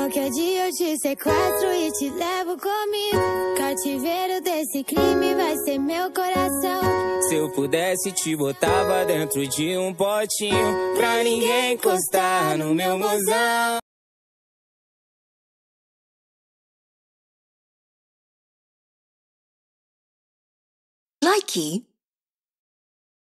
Qualquer dia eu te sequestro e te levo comigo. Cativeiro desse crime vai ser meu coração. Se eu pudesse, te botava dentro de um potinho. Pra ninguém encostar no meu mozão. Likey